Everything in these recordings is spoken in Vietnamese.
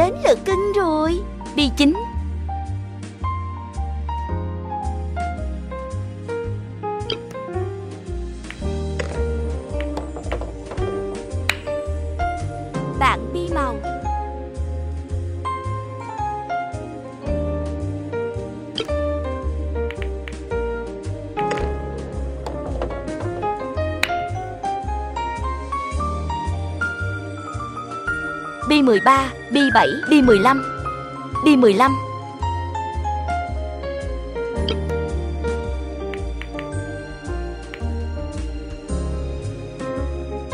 Đến lượt cưng rồi Bi chính. Bi 13 Bi 7 Bi 15 Bi 15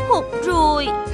Hụt rồi.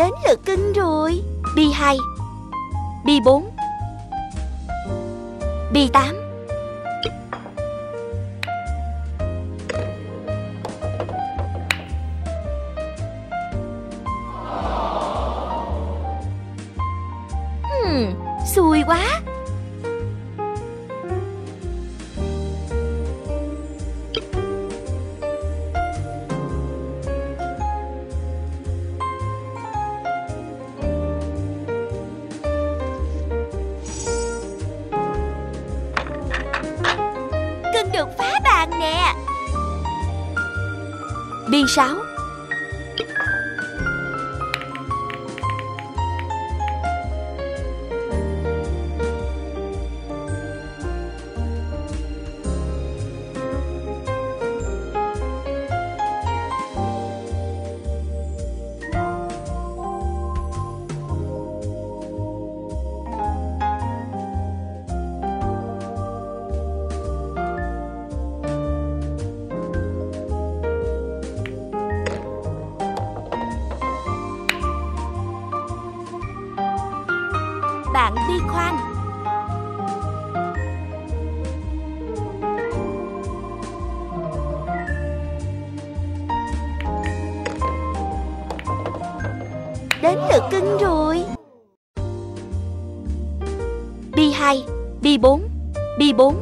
Đến lượt cưng rồi. Bi 2 Bi 4 Bi 8 Bi sáo. Bạn bi khoan. Đến lượt cưng rồi. Bi 2 Bi 4 Bi 4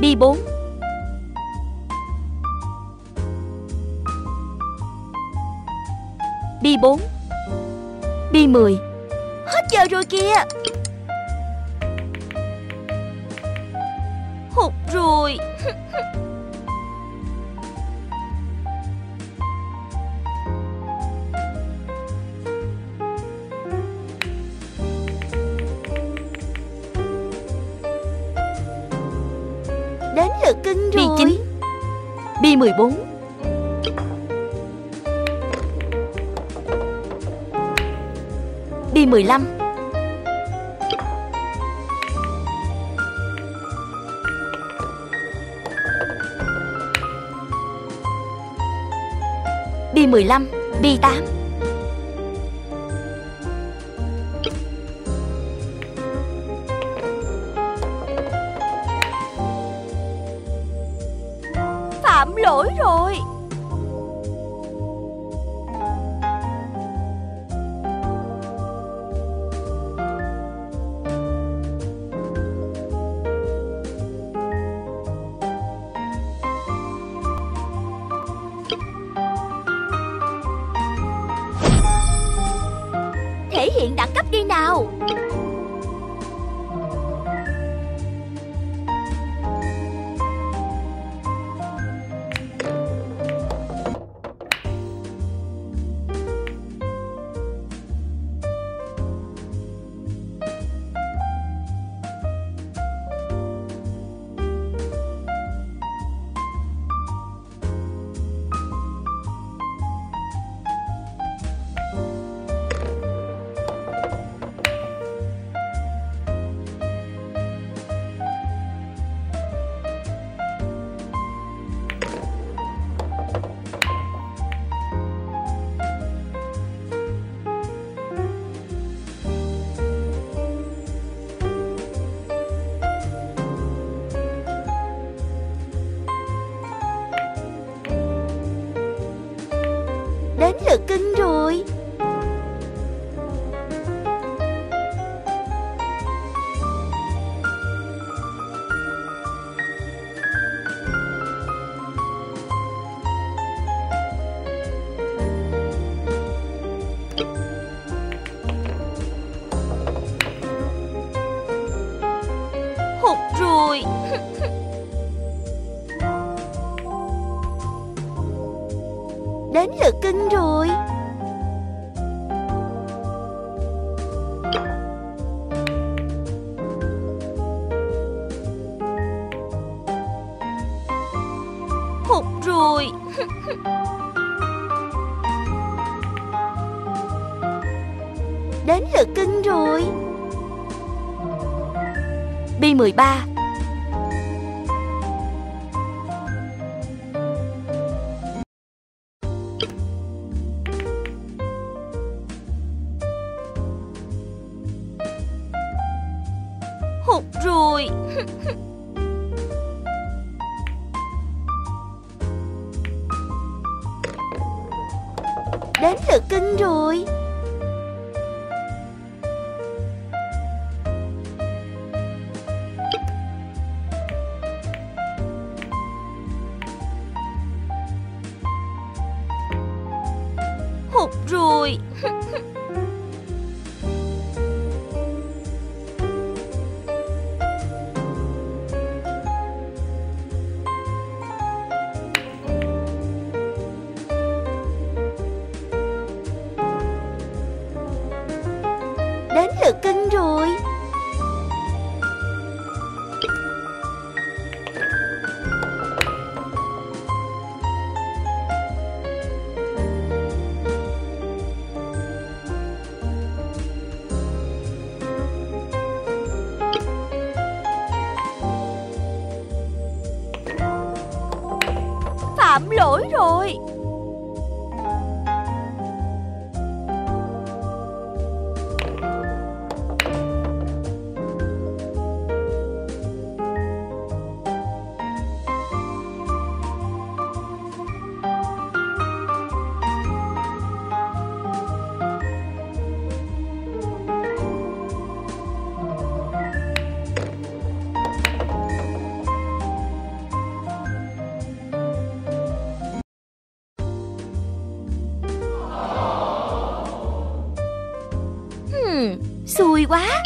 Bi 4 Bi 4 Bi 10 Hết giờ rồi kìa. Hụt rồi. Đến lượt cưng rồi. Bi 9 Bi 14 đi 15 Đi 15 đi 8 Phạm lỗi rồi. Hiện đẳng lượt cưng rồi. được cưng rồi. Hụt rồi. Đến lượt cưng rồi. B13 Hụt rồi. Đến lượt cưng rồi. Hụt rồi. Phạm lỗi rồi. Xui quá.